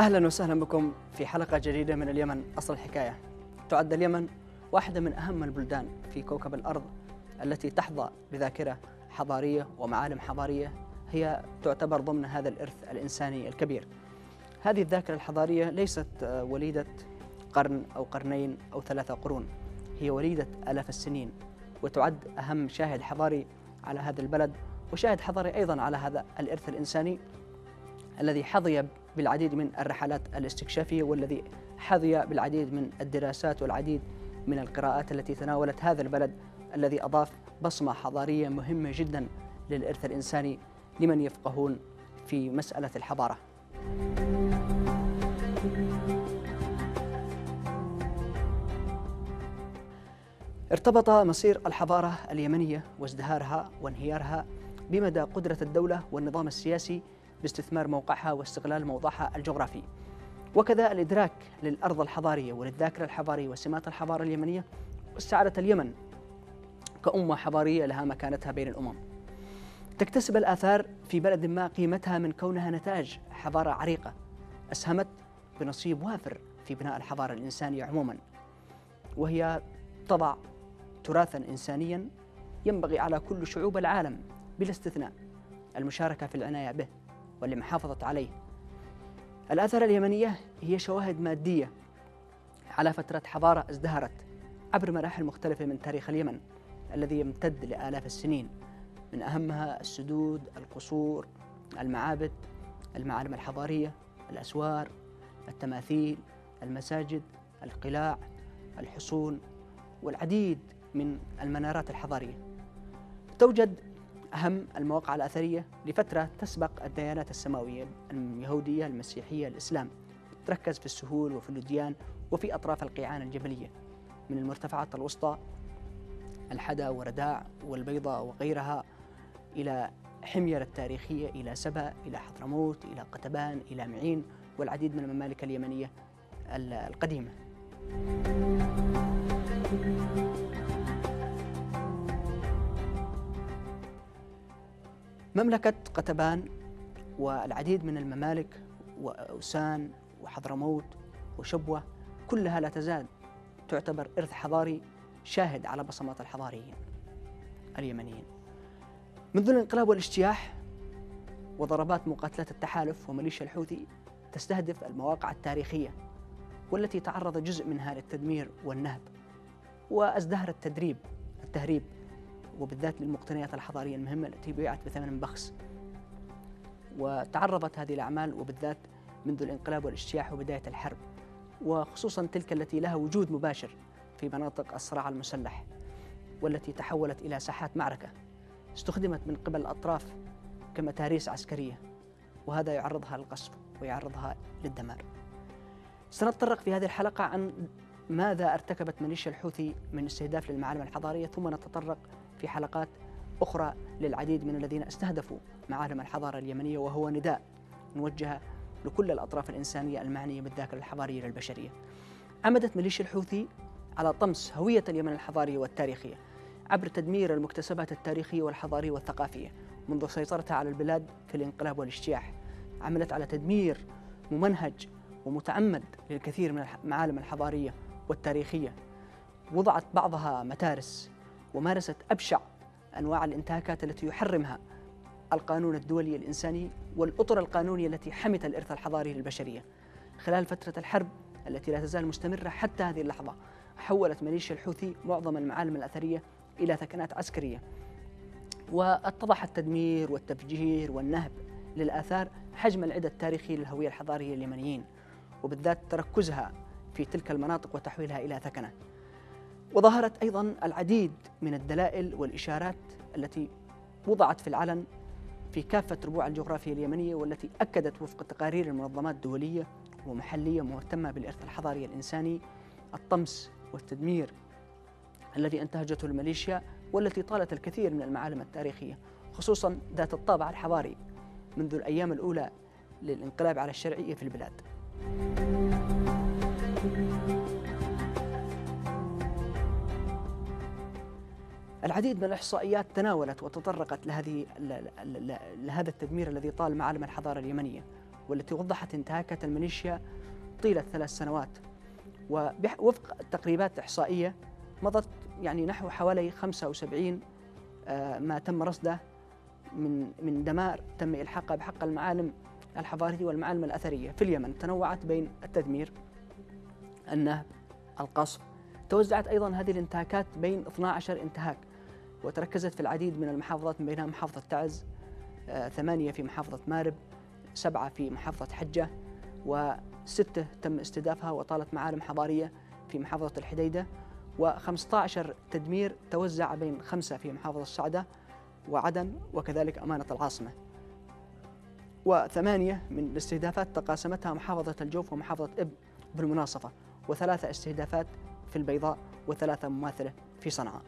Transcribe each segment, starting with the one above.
أهلا وسهلا بكم في حلقة جديدة من اليمن أصل الحكاية. تعد اليمن واحدة من أهم البلدان في كوكب الأرض التي تحظى بذاكرة حضارية ومعالم حضارية هي تعتبر ضمن هذا الإرث الإنساني الكبير. هذه الذاكرة الحضارية ليست وليدة قرن أو قرنين أو ثلاثة قرون. هي وليدة آلاف السنين وتعد أهم شاهد حضاري على هذا البلد وشاهد حضاري أيضا على هذا الإرث الإنساني الذي حظي بالعديد من الرحلات الاستكشافية والذي حظي بالعديد من الدراسات والعديد من القراءات التي تناولت هذا البلد الذي أضاف بصمة حضارية مهمة جدا للإرث الإنساني لمن يفقهون في مسألة الحضارة. ارتبط مصير الحضارة اليمنية وازدهارها وانهيارها بمدى قدرة الدولة والنظام السياسي باستثمار موقعها واستغلال موضعها الجغرافي. وكذا الإدراك للأرض الحضارية وللذاكرة الحضارية وسمات الحضارة اليمنية واستعادت اليمن كأمة حضارية لها مكانتها بين الأمم. تكتسب الآثار في بلد ما قيمتها من كونها نتاج حضارة عريقة أسهمت بنصيب وافر في بناء الحضارة الإنسانية عموما. وهي تضع تراثا إنسانيا ينبغي على كل شعوب العالم بلا استثناء المشاركة في العناية به. والمحافظة عليه الآثار اليمنية هي شواهد مادية على فترة حضارة ازدهرت عبر مراحل مختلفة من تاريخ اليمن الذي يمتد لآلاف السنين من أهمها السدود، القصور، المعابد، المعالم الحضارية، الأسوار، التماثيل، المساجد، القلاع، الحصون والعديد من المنارات الحضارية. توجد أهم المواقع الأثرية لفترة تسبق الديانات السماوية اليهودية المسيحية الإسلام. تركز في السهول وفي الوديان وفي أطراف القيعان الجبلية. من المرتفعات الوسطى الحدا ورداع والبيضاء وغيرها إلى حمير التاريخية إلى سبأ إلى حضرموت إلى قتبان إلى معين والعديد من الممالك اليمنية القديمة. مملكة قتبان والعديد من الممالك وأوسان وحضرموت وشبوة كلها لا تزال تعتبر إرث حضاري شاهد على بصمات الحضاريين اليمنيين. منذ الانقلاب والاجتياح وضربات مقاتلات التحالف وميليشيا الحوثي تستهدف المواقع التاريخية والتي تعرض جزء منها للتدمير والنهب وأزدهر التدريب التهريب وبالذات للمقتنيات الحضارية المهمة التي بيعت بثمن بخس. وتعرضت هذه الأعمال وبالذات منذ الانقلاب والاجتياح وبداية الحرب. وخصوصا تلك التي لها وجود مباشر في مناطق الصراع المسلح والتي تحولت إلى ساحات معركة استخدمت من قبل الأطراف كمتاريس عسكرية وهذا يعرضها للقصف ويعرضها للدمار. سنتطرق في هذه الحلقة عن ماذا ارتكبت ميليشيا الحوثي من استهداف للمعالم الحضارية ثم نتطرق في حلقات أخرى للعديد من الذين استهدفوا معالم الحضارة اليمنية وهو نداء نوجه لكل الأطراف الإنسانية المعنية بالذاكرة الحضارية للبشرية عمدت ميليشيا الحوثي على طمس هوية اليمن الحضارية والتاريخية عبر تدمير المكتسبات التاريخية والحضارية والثقافية. منذ سيطرتها على البلاد في الانقلاب والاجتياح عملت على تدمير ممنهج ومتعمد للكثير من المعالم الحضارية والتاريخية. وضعت بعضها متارس ومارست أبشع أنواع الانتهاكات التي يحرمها القانون الدولي الإنساني والأطر القانونية التي حمت الإرث الحضاري للبشرية. خلال فترة الحرب التي لا تزال مستمرة حتى هذه اللحظة حولت ميليشيا الحوثي معظم المعالم الأثرية إلى ثكنات عسكرية. واتضح التدمير والتفجير والنهب للآثار حجم العدة التاريخي للهوية الحضارية اليمنيين وبالذات تركزها في تلك المناطق وتحويلها إلى ثكنة. وظهرت أيضا العديد من الدلائل والإشارات التي وضعت في العلن في كافة ربوع الجغرافيا اليمنية والتي أكدت وفق تقارير المنظمات الدولية ومحلية مهتمة بالإرث الحضاري الإنساني الطمس والتدمير الذي انتهجته الميليشيا والتي طالت الكثير من المعالم التاريخية خصوصا ذات الطابع الحضاري منذ الأيام الأولى للانقلاب على الشرعية في البلاد. العديد من الإحصائيات تناولت وتطرقت لهذه لهذا التدمير الذي طال معالم الحضارة اليمنية والتي وضحت انتهاكات الميليشيا طيلة ثلاث سنوات. ووفق تقريبات إحصائية مضت يعني نحو حوالي 75 آه، ما تم رصده من من دمار تم إلحاقها بحق المعالم الحضارية والمعالم الأثرية في اليمن. تنوعت بين التدمير النهب القصف. توزعت أيضا هذه الانتهاكات بين 12 انتهاك. وتركزت في العديد من المحافظات من بينها محافظة تعز آه، ثمانية في محافظة مارب سبعة في محافظة حجة وستة تم استهدافها وطالت معالم حضارية في محافظة الحديدة و15 تدمير توزع بين خمسة في محافظة الصعدة وعدن وكذلك أمانة العاصمة. وثمانية من الاستهدافات تقاسمتها محافظة الجوف ومحافظة إب بالمناصفة وثلاثة استهدافات في البيضاء وثلاثة مماثلة في صنعاء.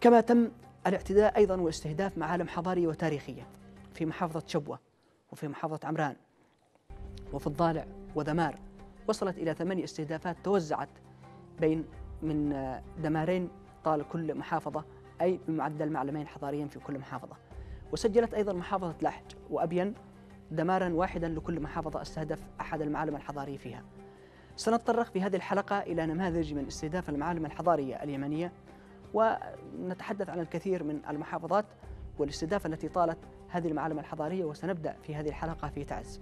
كما تم الاعتداء أيضا واستهداف معالم حضارية وتاريخية في محافظة شبوة وفي محافظة عمران وفي الضالع وذمار وصلت إلى ثمانية استهدافات توزعت بين من دمارين طال كل محافظة أي بمعدل معلمين حضاريين في كل محافظة. وسجلت أيضا محافظة لحج وأبين دمارا واحدا لكل محافظة استهدف أحد المعالم الحضارية فيها. سنتطرق في هذه الحلقة إلى نماذج من استهداف المعالم الحضارية اليمنية. ونتحدث عن الكثير من المحافظات والاستهداف التي طالت هذه المعالم الحضارية وسنبدأ في هذه الحلقة في تعز.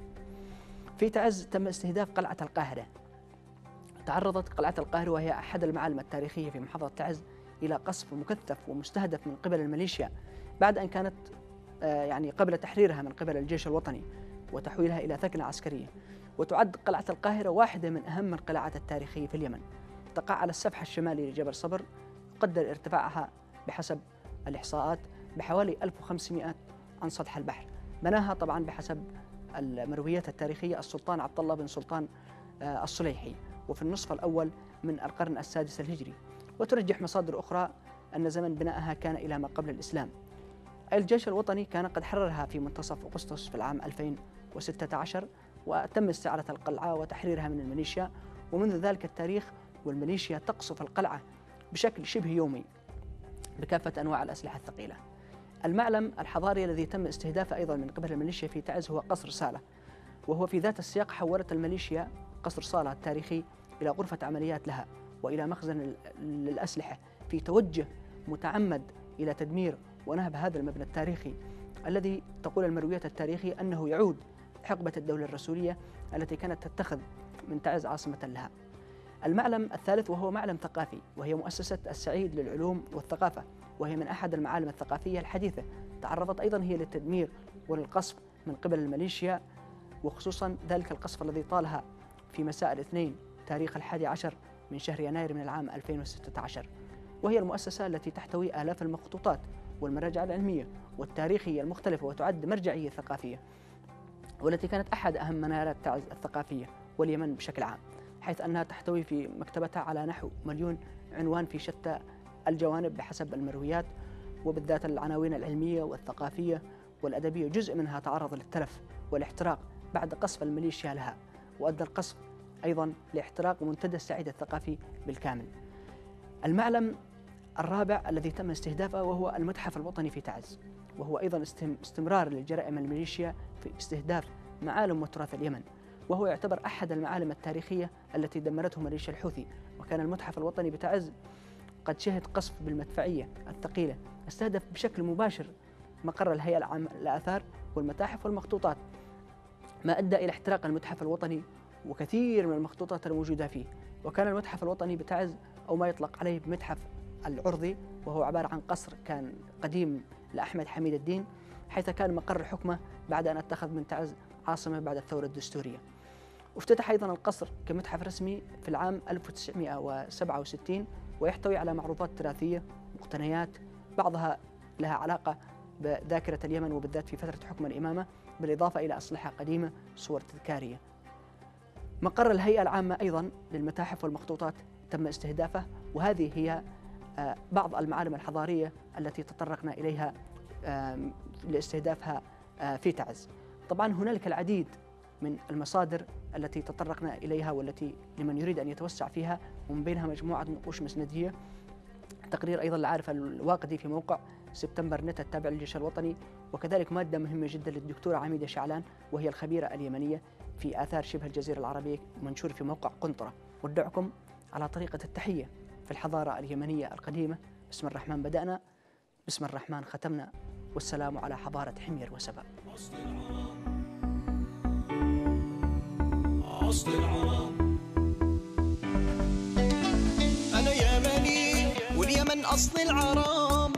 في تعز تم استهداف قلعة القاهرة. تعرضت قلعة القاهرة وهي أحد المعالم التاريخية في محافظة تعز إلى قصف مكثف ومستهدف من قبل الميليشيا بعد أن كانت آه، يعني قبل تحريرها من قبل الجيش الوطني وتحويلها إلى ثكنة عسكرية وتعد قلعة القاهرة واحدة من أهم القلعات التاريخية في اليمن. تقع على السفح الشمالي لجبل صبر يقدر ارتفاعها بحسب الإحصاءات بحوالي 1500 عن سطح البحر. بناها طبعا بحسب المرويات التاريخية السلطان عبد الله بن سلطان آه، الصليحي وفي النصف الأول من القرن السادس الهجري. وترجح مصادر أخرى أن زمن بنائها كان إلى ما قبل الإسلام. الجيش الوطني كان قد حررها في منتصف أغسطس في العام 2016 وتم استعارة القلعة وتحريرها من الميليشيا. ومنذ ذلك التاريخ والميليشيا تقصف القلعة بشكل شبه يومي بكافة أنواع الأسلحة الثقيلة. المعلم الحضاري الذي تم استهدافه أيضا من قبل الميليشيا في تعز هو قصر سالة وهو في ذات السياق حولت الميليشيا قصر صالة التاريخي إلى غرفة عمليات لها وإلى مخزن للأسلحة في توجه متعمد إلى تدمير ونهب هذا المبنى التاريخي الذي تقول المرويات التاريخية أنه يعود حقبة الدولة الرسولية التي كانت تتخذ من تعز عاصمة لها. المعلم الثالث وهو معلم ثقافي وهي مؤسسة السعيد للعلوم والثقافة وهي من أحد المعالم الثقافية الحديثة. تعرضت أيضا هي للتدمير وللقصف من قبل الميليشيا وخصوصا ذلك القصف الذي طالها في مساء الاثنين تاريخ الحادي عشر من شهر يناير من العام 2016 وهي المؤسسة التي تحتوي آلاف المخطوطات والمراجع العلمية والتاريخية المختلفة وتعد مرجعية ثقافية والتي كانت أحد أهم منارات الثقافية واليمن بشكل عام. حيث أنها تحتوي في مكتبتها على نحو مليون عنوان في شتى الجوانب بحسب المرويات وبالذات العناوين العلمية والثقافية والأدبية. جزء منها تعرض للتلف والاحتراق بعد قصف الميليشيا لها وأدى القصف أيضا لاحتراق منتدى السعيد الثقافي بالكامل. المعلم الرابع الذي تم استهدافه وهو المتحف الوطني في تعز وهو أيضا استمرار للجرائم الميليشيا في استهداف معالم وتراث اليمن. وهو يعتبر أحد المعالم التاريخية التي دمرته ميليشيا الحوثي وكان المتحف الوطني بتعز قد شهد قصف بالمدفعية الثقيلة استهدف بشكل مباشر مقر الهيئة العامة للآثار والمتاحف والمخطوطات ما أدى إلى احتراق المتحف الوطني وكثير من المخطوطات الموجودة فيه وكان المتحف الوطني بتعز أو ما يطلق عليه بمتحف العرضي وهو عبارة عن قصر كان قديم لأحمد حميد الدين حيث كان مقر حكمه بعد أن اتخذ من تعز عاصمة بعد الثورة الدستورية. وافتتح أيضا القصر كمتحف رسمي في العام 1967 ويحتوي على معروضات تراثية مقتنيات بعضها لها علاقة بذاكرة اليمن وبالذات في فترة حكم الإمامة بالإضافة إلى أسلحة قديمة صور تذكارية. مقر الهيئة العامة أيضا للمتاحف والمخطوطات تم استهدافه وهذه هي آه، بعض المعالم الحضارية التي تطرقنا إليها لاستهدافها آه، في تعز. طبعا هنالك العديد من المصادر التي تطرقنا إليها والتي لمن يريد أن يتوسع فيها ومن بينها مجموعة نقوش مسندية. تقرير أيضا العارف الواقدي في موقع سبتمبر نت التابع للجيش الوطني. وكذلك مادة مهمة جدا للدكتورة عميدة شعلان وهي الخبيرة اليمنية في آثار شبه الجزيرة العربية منشور في موقع قنطرة. ودعكم على طريقة التحية في الحضارة اليمنية القديمة. بسم الرحمن بدأنا. بسم الرحمن ختمنا. والسلام على حضارة حمير وسبأ. أصل العرب. أنا يمني واليمن أصل العرب.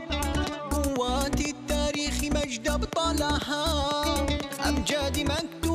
قوات التاريخ مجد أبطالها. أمجاد مكتوب